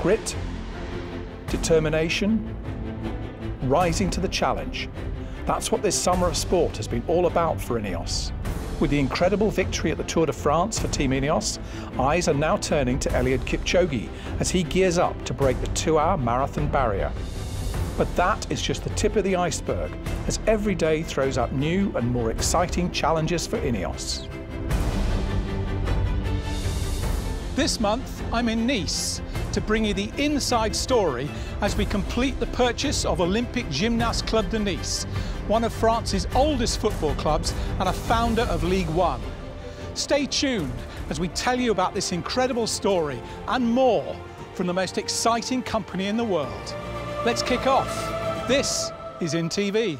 Grit, determination, rising to the challenge. That's what this summer of sport has been all about for Ineos. With the incredible victory at the Tour de France for Team Ineos, eyes are now turning to Eliud Kipchoge as he gears up to break the two-hour marathon barrier. But that is just the tip of the iceberg, as every day throws up new and more exciting challenges for Ineos. This month, I'm in Nice to bring you the inside story as we complete the purchase of Olympic Gymnast Club de Nice, one of France's oldest football clubs and a founder of League One. Stay tuned as we tell you about this incredible story and more from the most exciting company in the world. Let's kick off. This is InTV.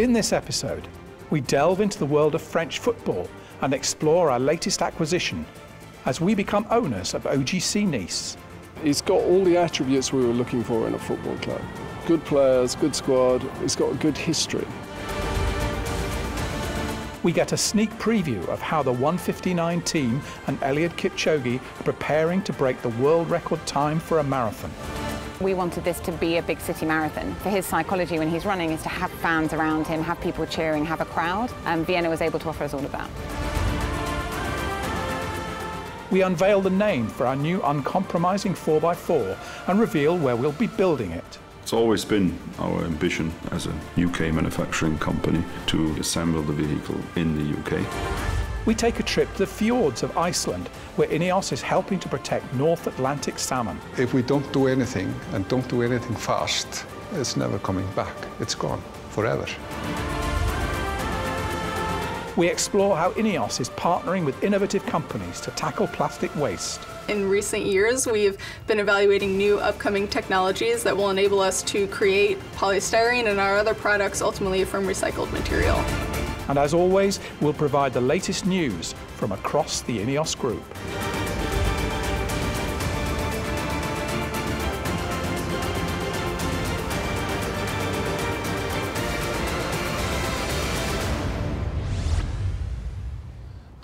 In this episode, we delve into the world of French football and explore our latest acquisition as we become owners of OGC Nice. He's got all the attributes we were looking for in a football club. Good players, good squad, he's got a good history. We get a sneak preview of how the 159 team and Eliud Kipchoge are preparing to break the world record time for a marathon. We wanted this to be a big city marathon. For his psychology when he's running is to have fans around him, have people cheering, have a crowd. And Vienna was able to offer us all of that. We unveil the name for our new uncompromising 4x4 and reveal where we'll be building it. It's always been our ambition as a UK manufacturing company to assemble the vehicle in the UK. We take a trip to the fjords of Iceland, where Ineos is helping to protect North Atlantic salmon. If we don't do anything and don't do anything fast, it's never coming back. It's gone forever. We explore how Ineos is partnering with innovative companies to tackle plastic waste. In recent years, we've been evaluating new upcoming technologies that will enable us to create polystyrene and our other products ultimately from recycled material. And as always, we'll provide the latest news from across the Ineos Group.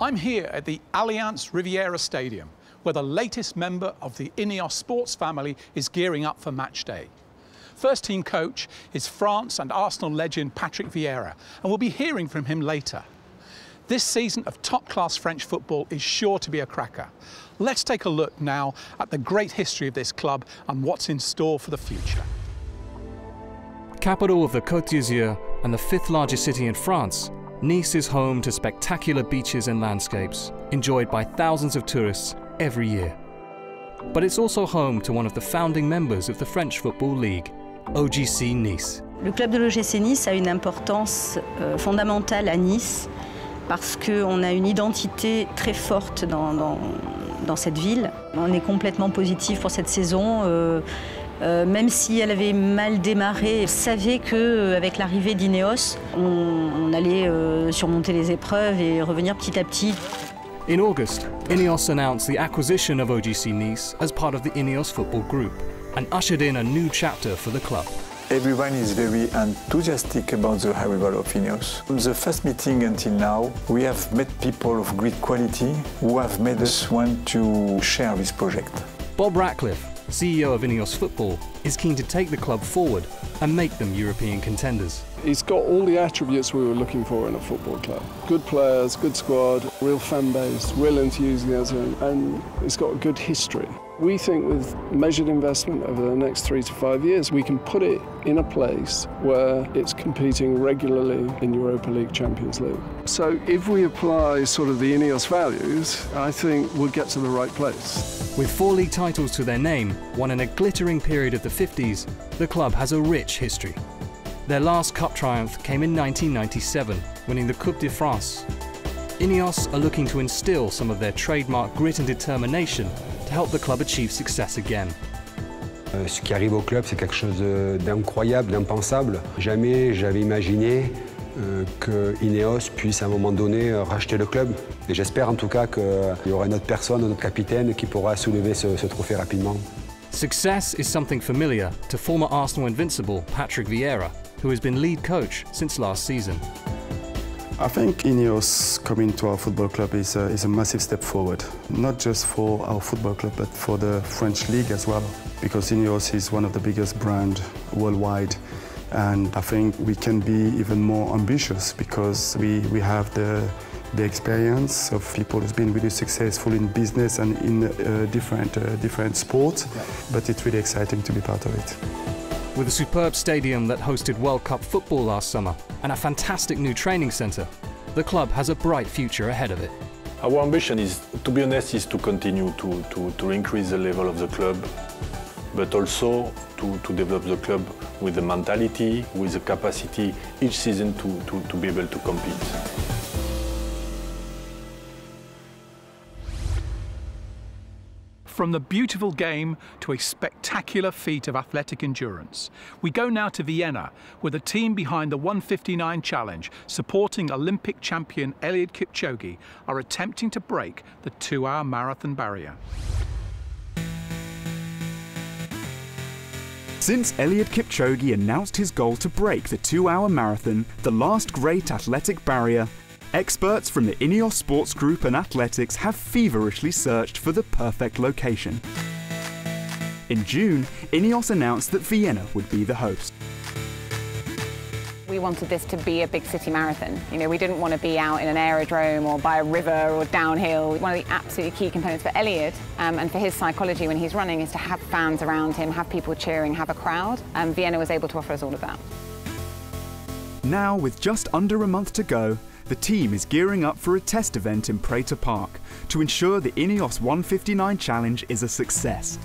I'm here at the Allianz Riviera Stadium, where the latest member of the Ineos sports family is gearing up for match day. First team coach is France and Arsenal legend Patrick Vieira, and we'll be hearing from him later. This season of top class French football is sure to be a cracker. Let's take a look now at the great history of this club and what's in store for the future. Capital of the Côte d'Azur and the fifth largest city in France, Nice is home to spectacular beaches and landscapes enjoyed by thousands of tourists every year. But it's also home to one of the founding members of the French Football League, OGC Nice. Le club de l'OGC Nice a une importance euh, fondamentale à Nice parce qu'on a une identité très forte dans, dans, dans, cette ville. On est complètement positif pour cette saison. Euh, euh, même si elle avait mal démarré, on savait qu'avec l'arrivée d'Ineos, on, on, allait euh, surmonter les épreuves et revenir petit à petit. In August, Ineos announced the acquisition of OGC Nice as part of the Ineos Football Group and ushered in a new chapter for the club. Everyone is very enthusiastic about the arrival of Ineos. From the first meeting until now, we have met people of great quality who have made us want to share this project. Bob Ratcliffe, CEO of Ineos Football, is keen to take the club forward and make them European contenders. He's got all the attributes we were looking for in a football club. Good players, good squad, real fan base, real enthusiasm, and he's got a good history. We think with measured investment over the next three to five years, we can put it in a place where it's competing regularly in Europa League, Champions League. So if we apply sort of the Ineos values, I think we'll get to the right place. With four league titles to their name, won in a glittering period of the 50s, the club has a rich history. Their last cup triumph came in 1997, winning the Coupe de France. Ineos are looking to instill some of their trademark grit and determination to help the club achieve success again. Euh, ce qui arrive au club, c'est quelque chose d'incroyable, d'impensable. Jamais j'avais imaginé euh, que Ineos puisse à un moment donné euh, racheter le club. Et j'espère en tout cas qu'il y aura une autre personne, un autre capitaine qui pourra soulever ce, ce trophée rapidement. Success is something familiar to former Arsenal invincible Patrick Vieira, who has been lead coach since last season. I think Ineos coming to our football club is a, is a massive step forward, not just for our football club, but for the French league as well, because Ineos is one of the biggest brands worldwide. And I think we can be even more ambitious because we, we have the, the experience of people who's been really successful in business and in uh, different, uh, different sports. Yeah. But it's really exciting to be part of it. With a superb stadium that hosted World Cup football last summer and a fantastic new training centre, the club has a bright future ahead of it. Our ambition is, to be honest, is to continue to, to, to increase the level of the club, but also to, to develop the club with the mentality, with the capacity each season to, to, to be able to compete. From the beautiful game to a spectacular feat of athletic endurance, we go now to Vienna, where the team behind the 159 challenge, supporting Olympic champion Eliud Kipchoge, are attempting to break the two-hour marathon barrier. Since Eliud Kipchoge announced his goal to break the two-hour marathon, the last great athletic barrier, Experts from the Ineos Sports Group and Athletics have feverishly searched for the perfect location. In June, Ineos announced that Vienna would be the host. We wanted this to be a big city marathon. You know, we didn't want to be out in an aerodrome or by a river or downhill. One of the absolutely key components for Eliud um, and for his psychology when he's running is to have fans around him, have people cheering, have a crowd. Um, Vienna was able to offer us all of that. Now, with just under a month to go, the team is gearing up for a test event in Prater Park to ensure the Ineos 159 Challenge is a success.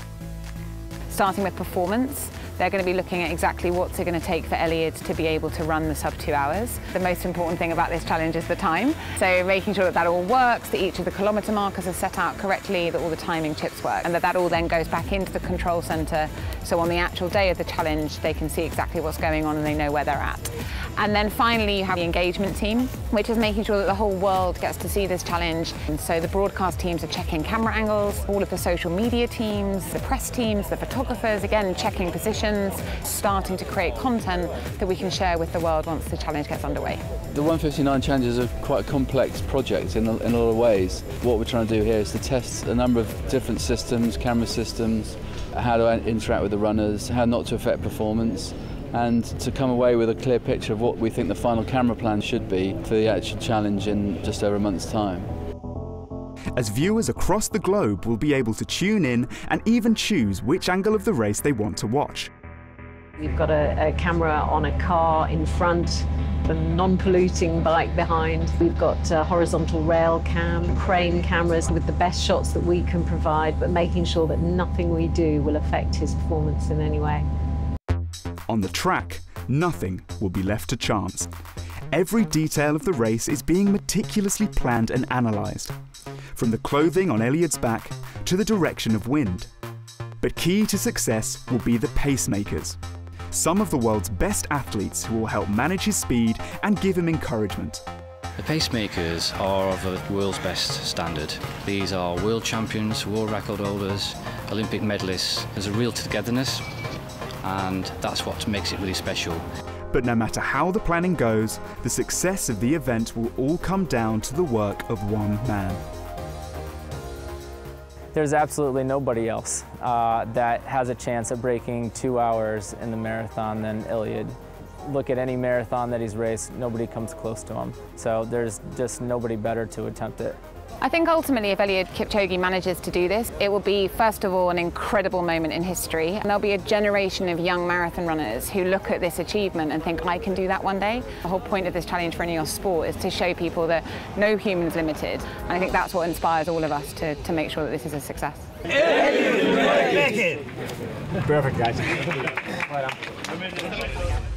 Starting with performance, they're going to be looking at exactly what's it going to take for Eliud to be able to run the sub two hours. The most important thing about this challenge is the time. So making sure that that all works, that each of the kilometre markers are set out correctly, that all the timing chips work, and that that all then goes back into the control centre. So on the actual day of the challenge, they can see exactly what's going on and they know where they're at. And then finally, you have the engagement team, which is making sure that the whole world gets to see this challenge. And so the broadcast teams are checking camera angles, all of the social media teams, the press teams, the photographers, again, checking positions starting to create content that we can share with the world once the challenge gets underway. The 159 Challenge is a quite a complex project in a, in a lot of ways. What we're trying to do here is to test a number of different systems, camera systems, how to interact with the runners, how not to affect performance, and to come away with a clear picture of what we think the final camera plan should be for the actual challenge in just over a month's time as viewers across the globe will be able to tune in and even choose which angle of the race they want to watch. We've got a, a camera on a car in front, a non-polluting bike behind. We've got a horizontal rail cam, crane cameras with the best shots that we can provide, but making sure that nothing we do will affect his performance in any way. On the track, nothing will be left to chance. Every detail of the race is being meticulously planned and analysed from the clothing on Eliud's back to the direction of wind. But key to success will be the pacemakers, some of the world's best athletes who will help manage his speed and give him encouragement. The pacemakers are of the world's best standard. These are world champions, world record holders, Olympic medalists. There's a real togetherness, and that's what makes it really special. But no matter how the planning goes, the success of the event will all come down to the work of one man there's absolutely nobody else uh, that has a chance of breaking two hours in the marathon than Eliud. Look at any marathon that he's raced, nobody comes close to him. So there's just nobody better to attempt it. I think ultimately if Eliud Kipchoge manages to do this, it will be first of all an incredible moment in history and there'll be a generation of young marathon runners who look at this achievement and think I can do that one day. The whole point of this challenge for Ineos Sport is to show people that no human's limited and I think that's what inspires all of us to, to make sure that this is a success. Perfect guys.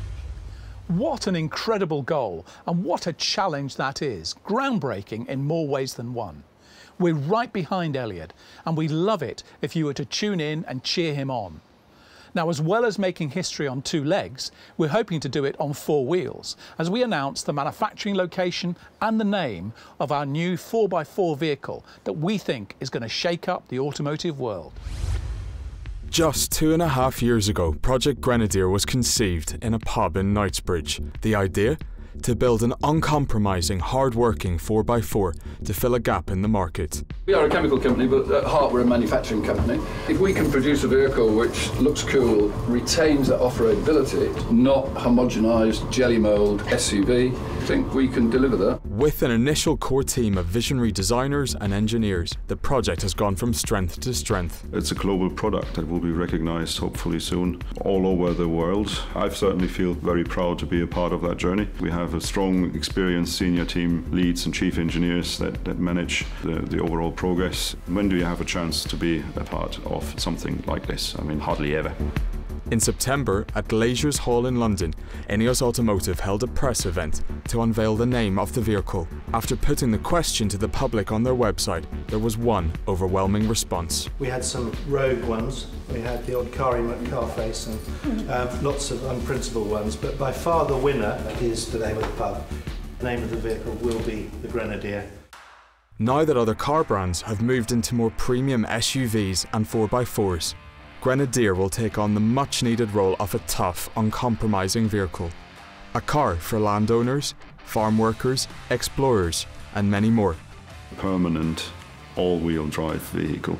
What an incredible goal, and what a challenge that is. Groundbreaking in more ways than one. We're right behind Eliud, and we love it if you were to tune in and cheer him on. Now, as well as making history on two legs, we're hoping to do it on four wheels as we announce the manufacturing location and the name of our new 4x4 vehicle that we think is going to shake up the automotive world. Just two and a half years ago, Project Grenadier was conceived in a pub in Knightsbridge. The idea? To build an uncompromising, hard-working 4x4 to fill a gap in the market. We are a chemical company, but at heart we're a manufacturing company. If we can produce a vehicle which looks cool, retains that off-road ability, not homogenised jelly mould SUV, I think we can deliver that. With an initial core team of visionary designers and engineers, the project has gone from strength to strength. It's a global product that will be recognized hopefully soon all over the world. I certainly feel very proud to be a part of that journey. We have a strong, experienced senior team, leads and chief engineers that, that manage the, the overall progress. When do you have a chance to be a part of something like this? I mean, hardly ever. In September, at Glaziers Hall in London, Ineos Automotive held a press event to unveil the name of the vehicle. After putting the question to the public on their website, there was one overwhelming response. We had some rogue ones. We had the odd Kari McCarface and um, lots of unprincipled ones, but by far the winner is the name of the pub. The name of the vehicle will be the Grenadier. Now that other car brands have moved into more premium SUVs and 4x4s, Grenadier will take on the much needed role of a tough, uncompromising vehicle. A car for landowners, farm workers, explorers, and many more. Permanent all wheel drive vehicle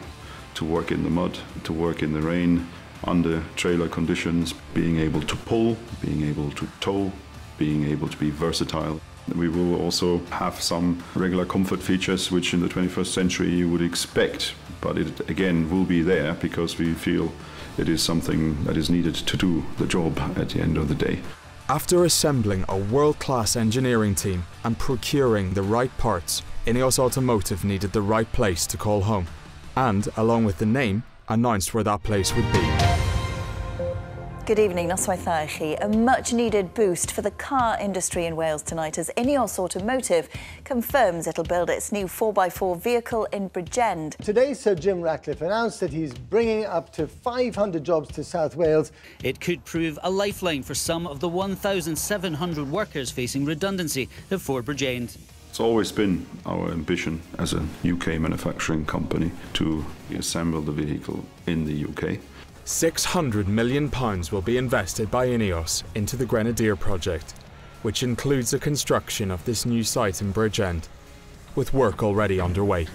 to work in the mud, to work in the rain, under trailer conditions, being able to pull, being able to tow, being able to be versatile. We will also have some regular comfort features which in the 21st century you would expect but it again will be there because we feel it is something that is needed to do the job at the end of the day. After assembling a world-class engineering team and procuring the right parts, Ineos Automotive needed the right place to call home, and along with the name, announced where that place would be. Good evening, noswaith chi. A much needed boost for the car industry in Wales tonight as Ineos Automotive confirms it'll build its new 4x4 vehicle in Bridgend. Today, Sir Jim Ratcliffe announced that he's bringing up to 500 jobs to South Wales. It could prove a lifeline for some of the 1,700 workers facing redundancy at Ford Bridgend. It's always been our ambition as a UK manufacturing company to assemble the vehicle in the UK. £600 million will be invested by Ineos into the Grenadier project, which includes the construction of this new site in Bridgend, with work already underway.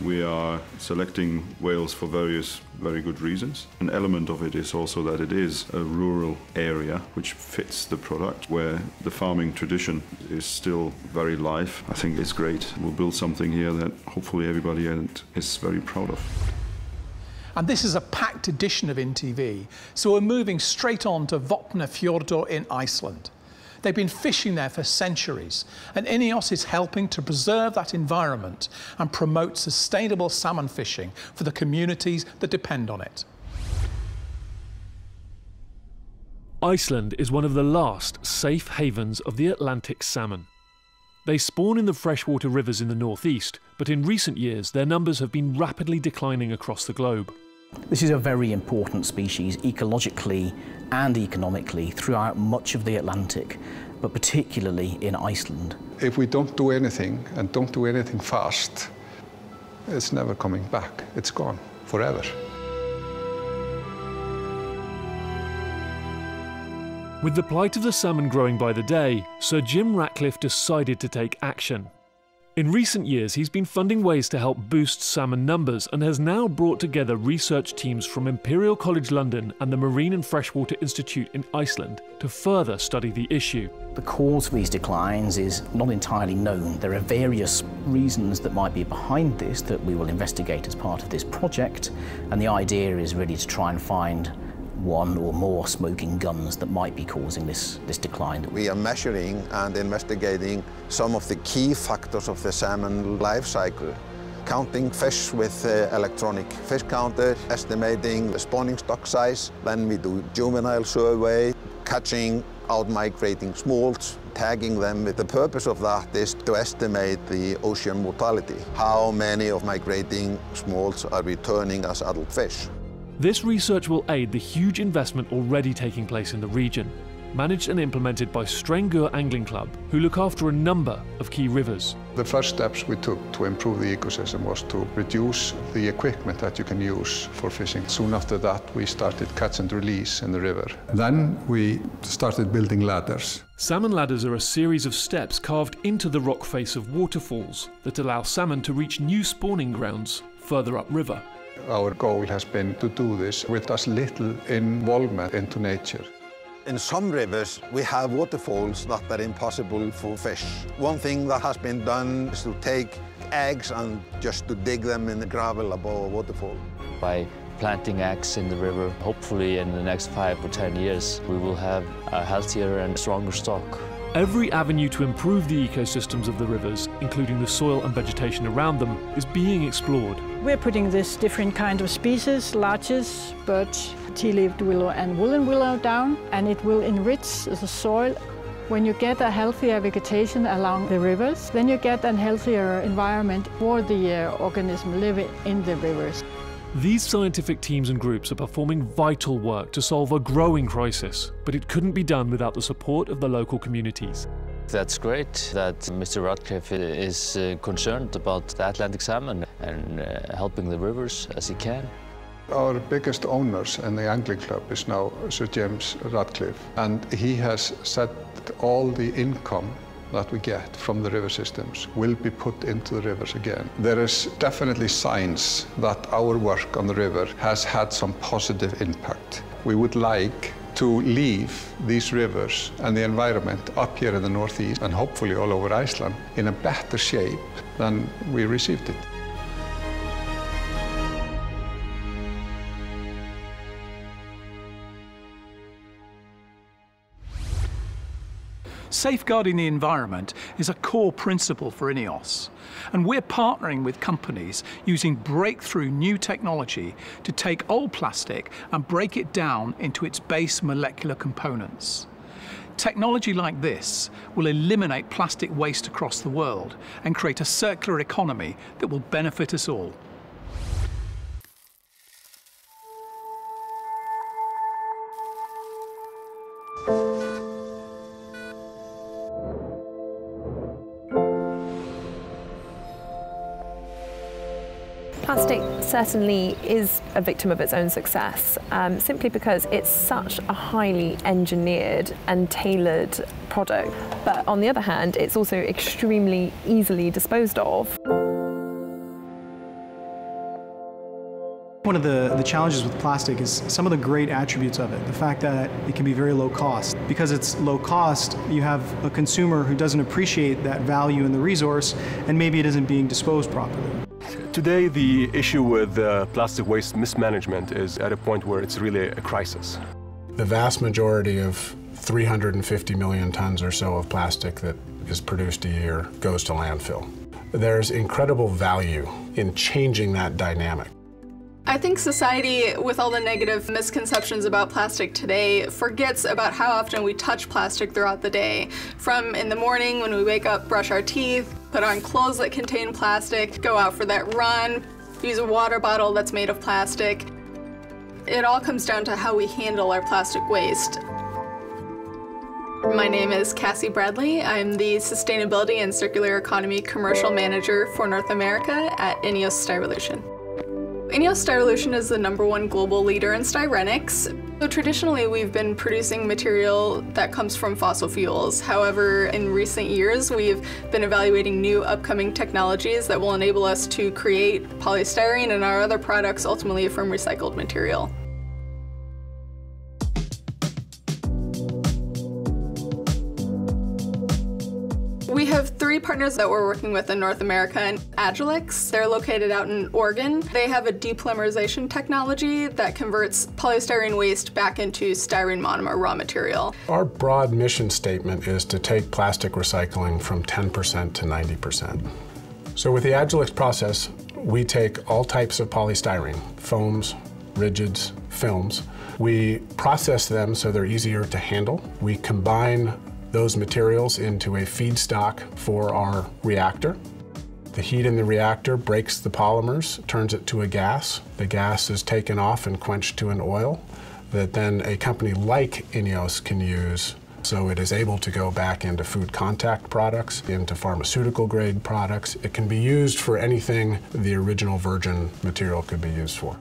We are selecting Wales for various very good reasons. An element of it is also that it is a rural area which fits the product where the farming tradition is still very live. I think it's great. We'll build something here that hopefully everybody is very proud of. And this is a packed edition of InTV, so we're moving straight on to Vopnafjordur in Iceland. They've been fishing there for centuries, and Ineos is helping to preserve that environment and promote sustainable salmon fishing for the communities that depend on it. Iceland is one of the last safe havens of the Atlantic salmon. They spawn in the freshwater rivers in the northeast, but in recent years their numbers have been rapidly declining across the globe. This is a very important species ecologically and economically throughout much of the Atlantic, but particularly in Iceland. If we don't do anything and don't do anything fast, it's never coming back. It's gone forever. With the plight of the salmon growing by the day, Sir Jim Ratcliffe decided to take action. In recent years, he's been funding ways to help boost salmon numbers and has now brought together research teams from Imperial College London and the Marine and Freshwater Institute in Iceland to further study the issue. The cause for these declines is not entirely known. There are various reasons that might be behind this that we will investigate as part of this project, and the idea is really to try and find one or more smoking guns that might be causing this, this decline. We are measuring and investigating some of the key factors of the salmon life cycle. Counting fish with uh, electronic fish counter, estimating the spawning stock size. Then we do juvenile survey, catching out migrating smolts, tagging them. The purpose of that is to estimate the ocean mortality. How many of migrating smolts are returning as adult fish? This research will aid the huge investment already taking place in the region. managed and implemented by Strengur Angling Club, who look after a number of key rivers. The first steps we took to improve the ecosystem was to reduce the equipment that you can use for fishing. Soon after that, we started catch and release in the river. Then we started building ladders. Salmon ladders are a series of steps carved into the rock face of waterfalls that allow salmon to reach new spawning grounds further upriver. Our goal has been to do this with as little involvement into nature. In some rivers, we have waterfalls that are impossible for fish. One thing that has been done is to take eggs and just to dig them in the gravel above a waterfall. By planting eggs in the river, hopefully in the next five or 10 years, we will have a healthier and stronger stock. Every avenue to improve the ecosystems of the rivers, including the soil and vegetation around them, is being explored. We're putting this different kind of species, larches, birch, tea-leaved willow and woolen willow down, and it will enrich the soil. When you get a healthier vegetation along the rivers, then you get a healthier environment for the uh, organism living in the rivers. These scientific teams and groups are performing vital work to solve a growing crisis, but it couldn't be done without the support of the local communities. That's great that Mr. Ratcliffe is uh, concerned about the Atlantic salmon and uh, helping the rivers as he can. Our biggest owners in the angling club is now Sir James Ratcliffe, and he has set all the income that we get from the river systems will be put into the rivers again. There is definitely signs that our work on the river has had some positive impact. We would like to leave these rivers and the environment up here in the northeast and hopefully all over Iceland in a better shape than we received it. Safeguarding the environment is a core principle for INEOS, and we're partnering with companies using breakthrough new technology to take old plastic and break it down into its base molecular components. Technology like this will eliminate plastic waste across the world and create a circular economy that will benefit us all. Plastic certainly is a victim of its own success, um, simply because it's such a highly engineered and tailored product. But on the other hand, it's also extremely easily disposed of. One of the, the challenges with plastic is some of the great attributes of it. The fact that it can be very low cost. Because it's low cost, you have a consumer who doesn't appreciate that value in the resource and maybe it isn't being disposed properly. Today, the issue with uh, plastic waste mismanagement is at a point where it's really a crisis. The vast majority of 350 million tons or so of plastic that is produced a year goes to landfill. There's incredible value in changing that dynamic. I think society, with all the negative misconceptions about plastic today, forgets about how often we touch plastic throughout the day. From in the morning when we wake up, brush our teeth, put on clothes that contain plastic, go out for that run, use a water bottle that's made of plastic. It all comes down to how we handle our plastic waste. My name is Cassie Bradley. I'm the Sustainability and Circular Economy Commercial Manager for North America at INEOS Styrolution. INEOS Styrolution is the number one global leader in styrenics. So traditionally, we've been producing material that comes from fossil fuels. However, in recent years, we've been evaluating new upcoming technologies that will enable us to create polystyrene and our other products ultimately from recycled material. Partners that we're working with in North America. And Agilyx, they're located out in Oregon. They have a depolymerization technology that converts polystyrene waste back into styrene monomer raw material. Our broad mission statement is to take plastic recycling from 10% to 90%. So with the Agilyx process, we take all types of polystyrene, foams, rigids, films. We process them so they're easier to handle. We combine those materials into a feedstock for our reactor. The heat in the reactor breaks the polymers, turns it to a gas. The gas is taken off and quenched to an oil that then a company like INEOS can use So it is able to go back into food contact products, into pharmaceutical grade products. It can be used for anything the original virgin material could be used for.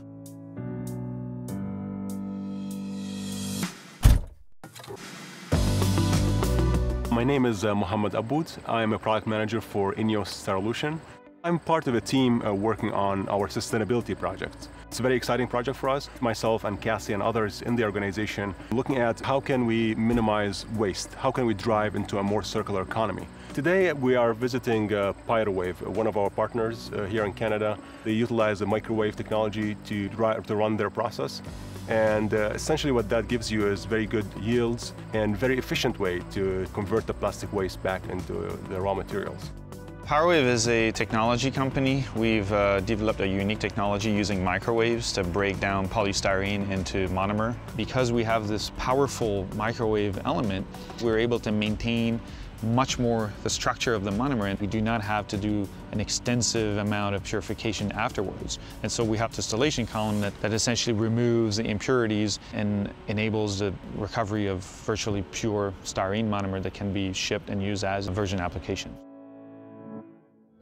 Name is uh, Mohammed Aboud. I'm a product manager for Ineos Styrolution. I'm part of a team uh, working on our sustainability project. It's a very exciting project for us. Myself and Cassie and others in the organization looking at how can we minimize waste? How can we drive into a more circular economy? Today we are visiting uh, Pyrowave, one of our partners uh, here in Canada. They utilize the microwave technology to, to run their process. And uh, essentially what that gives you is very good yields and very efficient way to convert the plastic waste back into the raw materials. Pyrowave is a technology company. We've uh, developed a unique technology using microwaves to break down polystyrene into monomer. Because we have this powerful microwave element, we're able to maintain much more the structure of the monomer and we do not have to do an extensive amount of purification afterwards. And so we have distillation column that, that essentially removes the impurities and enables the recovery of virtually pure styrene monomer that can be shipped and used as a virgin application.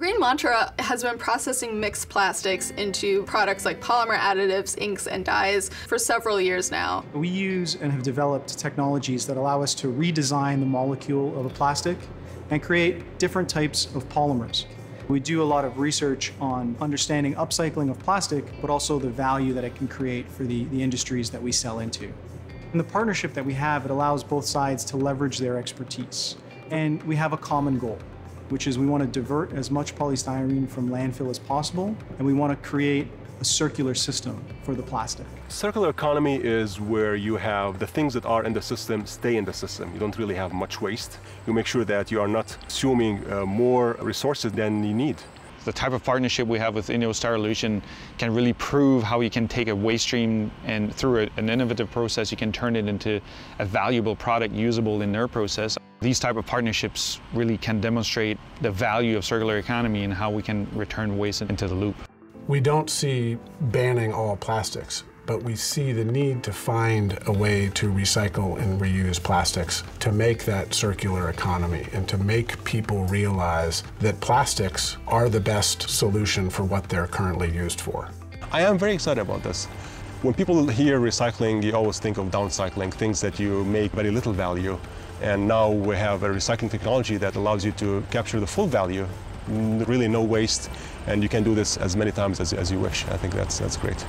GreenMantra has been processing mixed plastics into products like polymer additives, inks, and dyes for several years now. We use and have developed technologies that allow us to redesign the molecule of a plastic and create different types of polymers. We do a lot of research on understanding upcycling of plastic, but also the value that it can create for the, the industries that we sell into. In the partnership that we have, it allows both sides to leverage their expertise. And we have a common goal which is we want to divert as much polystyrene from landfill as possible, and we want to create a circular system for the plastic. Circular economy is where you have the things that are in the system stay in the system. You don't really have much waste. You make sure that you are not consuming uh, more resources than you need. The type of partnership we have with Ineos Styrolution can really prove how you can take a waste stream and through an innovative process, you can turn it into a valuable product usable in their process. These type of partnerships really can demonstrate the value of circular economy and how we can return waste into the loop. We don't see banning all plastics, but we see the need to find a way to recycle and reuse plastics to make that circular economy and to make people realize that plastics are the best solution for what they're currently used for. I am very excited about this. When people hear recycling, you always think of downcycling, things that you make very little value. And now we have a recycling technology that allows you to capture the full value, really no waste, and you can do this as many times as, as you wish. I think that's, that's great.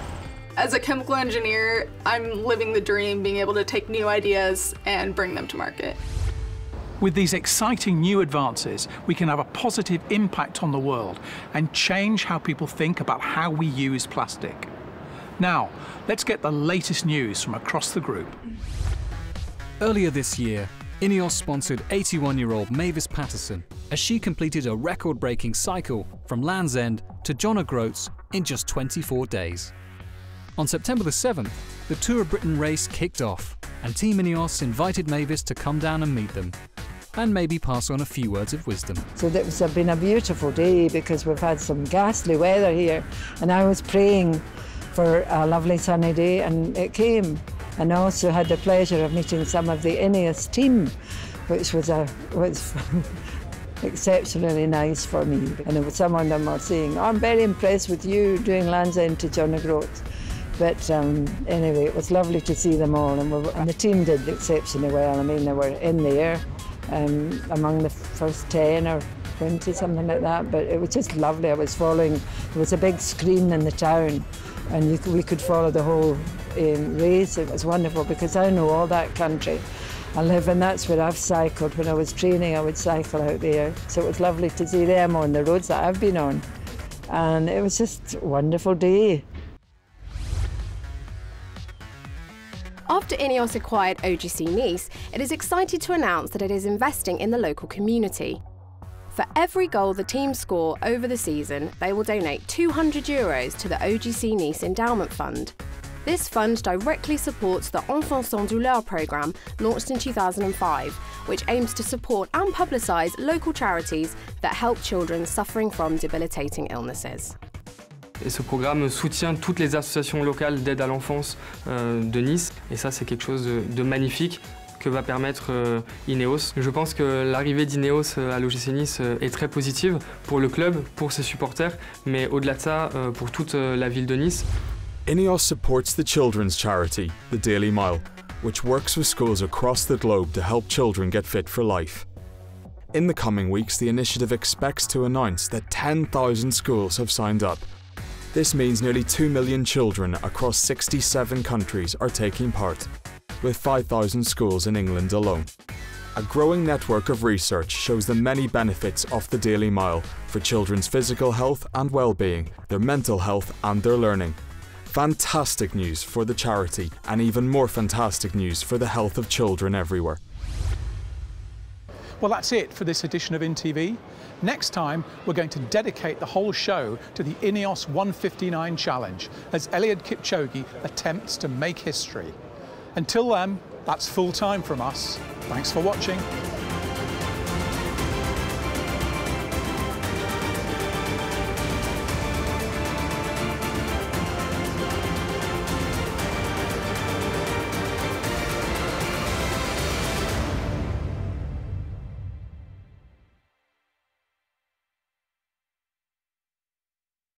As a chemical engineer, I'm living the dream, being able to take new ideas and bring them to market. With these exciting new advances, we can have a positive impact on the world and change how people think about how we use plastic. Now, let's get the latest news from across the group. Earlier this year, Ineos sponsored 81-year-old Mavis Paterson as she completed a record-breaking cycle from Land's End to John O'Groats in just 24 days. On September the 7th, the Tour of Britain race kicked off, and Team Ineos invited Mavis to come down and meet them, and maybe pass on a few words of wisdom. So it's been a beautiful day because we've had some ghastly weather here, and I was praying for a lovely sunny day, and it came and I also had the pleasure of meeting some of the Ineos team, which was a was exceptionally nice for me. And some of them were saying, I'm very impressed with you doing Land's End to John O'Groats. But um, anyway, it was lovely to see them all, and, we, and, the team did exceptionally well. I mean, they were in there um, among the first 10 or 20, something like that, but it was just lovely. I was following, there was a big screen in the town, and you, we could follow the whole um, race. It was wonderful because I know all that country. I live and that's where I've cycled. When I was training, I would cycle out there. So it was lovely to see them on the roads that I've been on. And it was just a wonderful day. After Ineos acquired OGC Nice, it is excited to announce that it is investing in the local community. For every goal the team score over the season, they will donate 200 euros to the OGC Nice Endowment Fund. This fund directly supports the Enfants sans douleur programme launched in 2005, which aims to support and publicise local charities that help children suffering from debilitating illnesses. Et ce programme soutient toutes les associations locales d'aide à l'enfance euh, de Nice. Et ça, c'est quelque chose de, magnifique que va permettre euh, Ineos. Je pense que l'arrivée d'Ineos à l'OGC Nice est très positive pour le club, pour ses supporters, mais au-delà de ça, pour toute la ville de Nice. Ineos supports the children's charity, the Daily Mile, which works with schools across the globe to help children get fit for life. In the coming weeks, the initiative expects to announce that 10,000 schools have signed up. This means nearly 2 million children across 67 countries are taking part, with 5,000 schools in England alone. A growing network of research shows the many benefits of the Daily Mile for children's physical health and well-being, their mental health and their learning. Fantastic news for the charity and even more fantastic news for the health of children everywhere. Well, that's it for this edition of InTV. Next time, we're going to dedicate the whole show to the Ineos 159 Challenge as Eliud Kipchoge attempts to make history. Until then, that's full time from us. Thanks for watching.